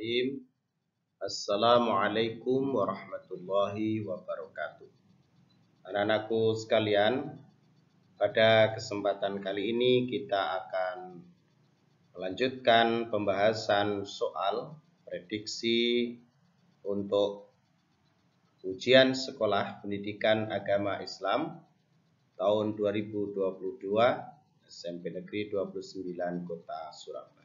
Bismillahirrahmanirrahim. Assalamualaikum warahmatullahi wabarakatuh. Anak-anakku sekalian, pada kesempatan kali ini kita akan melanjutkan pembahasan soal prediksi untuk ujian sekolah pendidikan agama Islam tahun 2022 SMP Negeri 29 Kota Surabaya.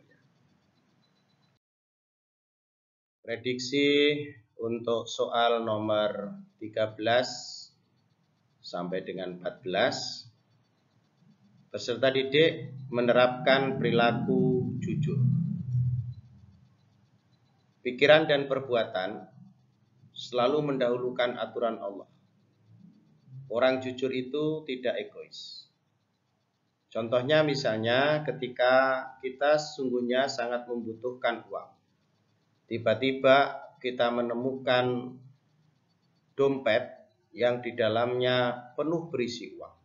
Prediksi untuk soal nomor 13 sampai dengan 14 peserta didik menerapkan perilaku jujur. Pikiran dan perbuatan selalu mendahulukan aturan Allah. Orang jujur itu tidak egois. Contohnya misalnya ketika kita sesungguhnya sangat membutuhkan uang tiba-tiba kita menemukan dompet yang di dalamnya penuh berisi uang.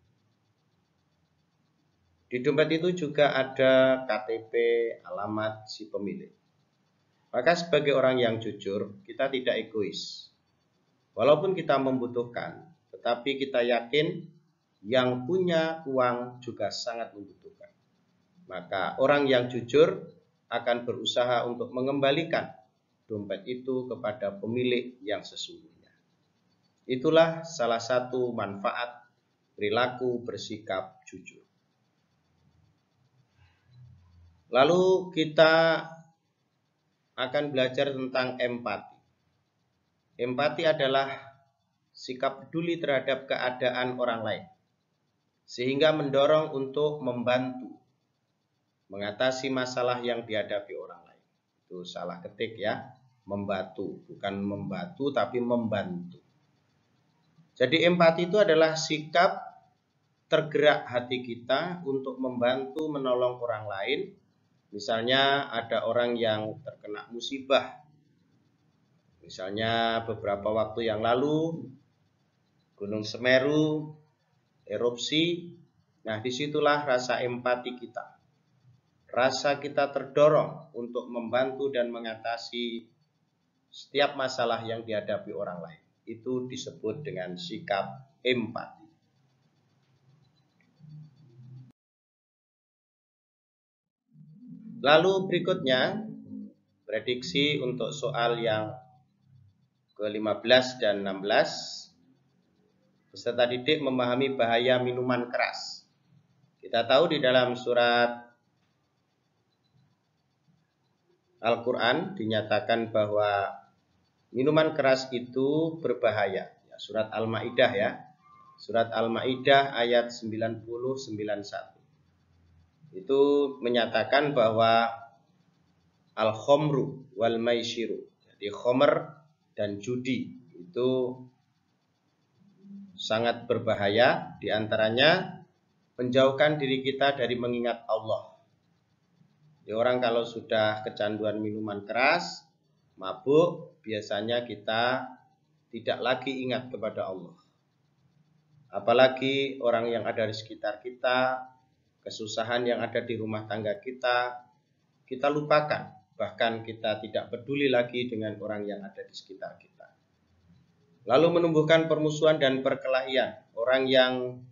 Di dompet itu juga ada KTP, alamat si pemilik. Maka sebagai orang yang jujur, kita tidak egois. Walaupun kita membutuhkan, tetapi kita yakin yang punya uang juga sangat membutuhkan. Maka orang yang jujur akan berusaha untuk mengembalikan dompet itu kepada pemilik yang sesungguhnya. Itulah salah satu manfaat perilaku bersikap jujur. Lalu kita akan belajar tentang empati. Empati adalah sikap peduli terhadap keadaan orang lain, sehingga mendorong untuk membantu mengatasi masalah yang dihadapi orang lain. Itu salah ketik ya membantu, bukan membantu tapi membantu. Jadi empati itu adalah sikap tergerak hati kita untuk membantu menolong orang lain. Misalnya ada orang yang terkena musibah. Misalnya beberapa waktu yang lalu Gunung Semeru erupsi. Nah, di situlah rasa empati kita. Rasa kita terdorong untuk membantu dan mengatasi setiap masalah yang dihadapi orang lain. Itu disebut dengan sikap empati. Lalu berikutnya prediksi untuk soal yang ke-15 dan 16. Peserta didik memahami bahaya minuman keras. Kita tahu di dalam surat Al-Quran dinyatakan bahwa minuman keras itu berbahaya. Ya, surat Al-Maidah ya. Surat Al-Maidah ayat 90 Itu menyatakan bahwa al-khomru wal maishiru. Jadi khomer dan judi itu sangat berbahaya di antaranya menjauhkan diri kita dari mengingat Allah. Jadi orang kalau sudah kecanduan minuman keras, mabuk, biasanya kita tidak lagi ingat kepada Allah. Apalagi orang yang ada di sekitar kita, kesusahan yang ada di rumah tangga kita, kita lupakan. Bahkan kita tidak peduli lagi dengan orang yang ada di sekitar kita. Lalu menumbuhkan permusuhan dan perkelahian. Orang yang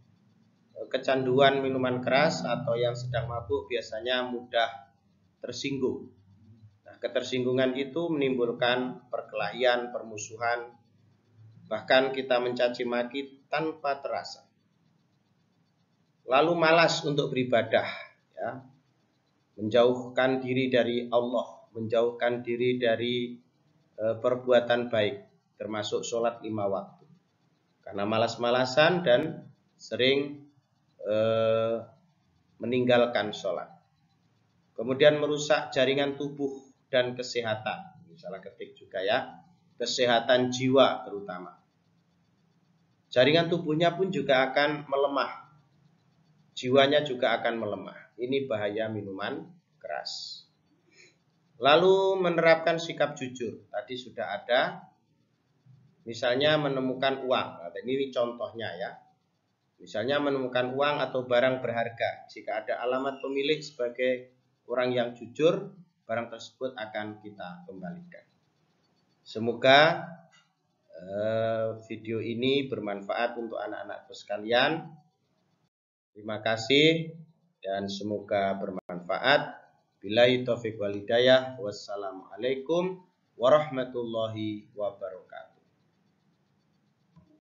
kecanduan minuman keras atau yang sedang mabuk biasanya mudah tersinggung ketersinggungan itu menimbulkan perkelahian, permusuhan, bahkan kita mencaci maki tanpa terasa. Lalu malas untuk beribadah, ya. Menjauhkan diri dari Allah, menjauhkan diri dari e, perbuatan baik, termasuk sholat lima waktu. Karena malas-malasan dan sering e, meninggalkan sholat. Kemudian merusak jaringan tubuh dan kesehatan. Misalnya ketik juga ya, kesehatan jiwa terutama. Jaringan tubuhnya pun juga akan melemah. Jiwanya juga akan melemah. Ini bahaya minuman keras. Lalu menerapkan sikap jujur. Tadi sudah ada. Misalnya menemukan uang. Nah, ini contohnya ya. Misalnya menemukan uang atau barang berharga. Jika ada alamat pemilik sebagai orang yang jujur, barang tersebut akan kita kembalikan. Semoga eh, video ini bermanfaat untuk anak-anakku sekalian. Terima kasih dan semoga bermanfaat. Bila taufik walidayah. Wassalamualaikum warahmatullahi wabarakatuh.